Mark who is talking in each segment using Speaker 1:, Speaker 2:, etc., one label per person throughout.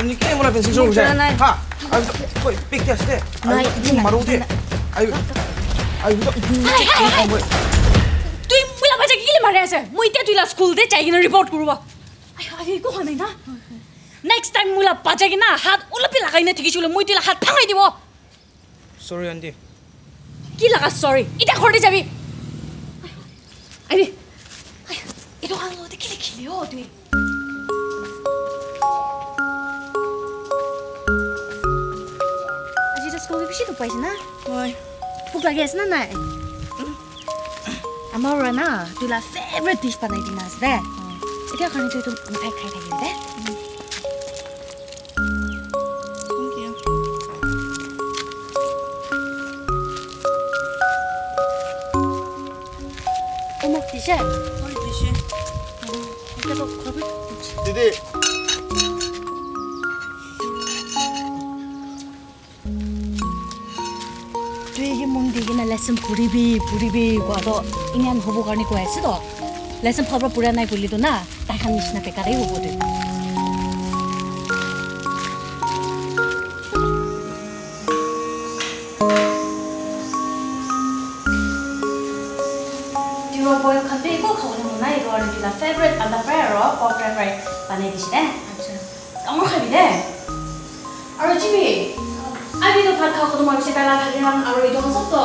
Speaker 1: আপনি কেনে মোলা ফেন্সিং শুরু করছেন হ্যাঁ আমি তো কই পেকে আসতে মারো দে আই আই তো
Speaker 2: তুই মোলা বাজে কি মাৰি আছে মই এতিয়া তুই স্কুল দে যাই কিনে ৰিপৰ্ট কৰিব একো হোৱা নাই না নেক্সট টাইম মোলা বাজে কিনা হাত অলপে লগাই নে থাকিছিলোঁ মই তুই হাত ভাঙাই দিব
Speaker 1: সরি আন্টি
Speaker 2: কি লগা চৰি এতিয়া ঘৰতে যাবি আহিবি এইটো হাত লগতে কি লিখিলি অ' তুই টোপাইছে না
Speaker 1: হয়
Speaker 2: ভোক লাগি আছে না নাই আমাৰ না তোলা ফেভৰেট ডিছ বনাই দিনা আছে দে এতিয়া কাৰণে তই এইটো মিঠাই খাই থাকিবি দে
Speaker 3: দিদি
Speaker 2: লেচন পঢ়িবি পঢ়িবি কোৱাটো ইমান হ'ব কাৰণে কৈ আছে তো লেচন পঢ়াব পঢ়া নাই বুলিতো না তাইখান নিচিনা বেকাৰেই হ'ব দে Your boy kan be ko khawne mo nai ro ni la favorite and the fair ro ko fair fair bane dis de acha amor khabi de aro jibi আমি তো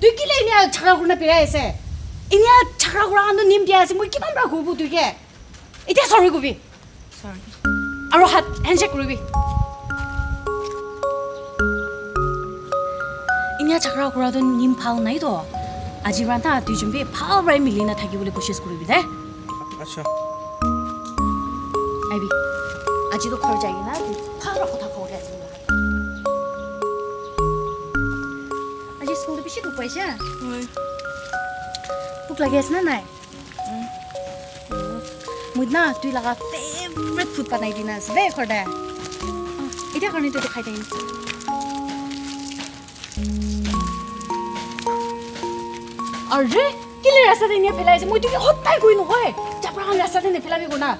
Speaker 2: তুই কি ছাগা গুনা পেলাই আছে ছাগা গুনা আনো নিম দিয়া আছে মই কিমান বাৰ ঘূৰিব কে এতিয়া চৰি কবি আৰু হাত হেণ্ডশেক কৰিবি ইনিয়া ছাগা কৰাটো নিম ভাল নাই তো আজি ৰান্ধা দুইজন বি ভালদৰে মিলি নাথাকিবলৈ কোচিছ কৰিবি দে
Speaker 1: আচ্ছা
Speaker 2: আহিবি আজিতো ঘৰ যায় না তুই ভালদৰে কথা কওঁতে আছে মোৰ লগত। আজি স্কুলটো বেছি দুখ পাইছা ভোক লাগি আছে না নাই মই না তুই লগা ফেভৰেট ফুড বনাই দিনা আছে দেই অঁ, এতিয়া কাৰণে খাই থাকিম আৰে কেলে ৰাস্তাতে এনে পেলাইছে মই তোকে সদায় গৈ নহয় কাৰণে ৰাস্তাতে নেপেলাবি গো না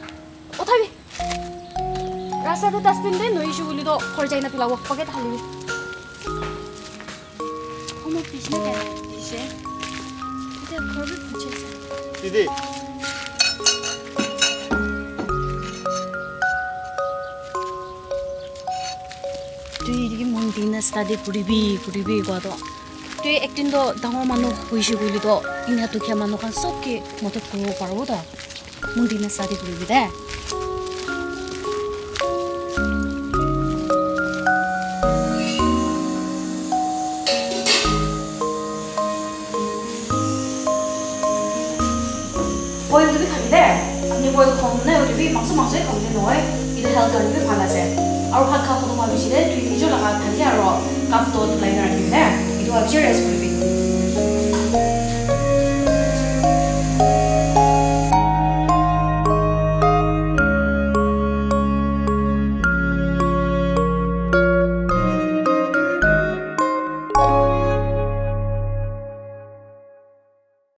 Speaker 2: উঠাবি ৰাস্তাতে ডাষ্টবিন দে নৈছো বুলি তো ঘৰ যাই নেপেলাব পকেট পিছনে পেলাই দিছে এতিয়া আছে
Speaker 3: দিদি
Speaker 2: তুই এদিকে মন দিনা ষ্টাডি কৰিবি কৰিবি কোৱাটো তুই একদিনতো ডাঙৰ মানুহ হৈছে বুলি তো ইনা দুখীয়া মানুহ চবকে মদত কৰিব পাৰব তো। মন দিনা ষ্টাডি কৰিবি দে। তুমি খাবি দে আপুনি নে? তুমি মাংস মাংসই খাবি নহয়? কিন্তু হেল্থ ভাল আছে। আৰু ভাত হোৱাৰ পিছতে তুমি নিজৰ লগা থাকে আৰু কাপটো ওলাই নাৰাখিবি দে এইটো ভাবিছে ৰেষ্ট কৰিবি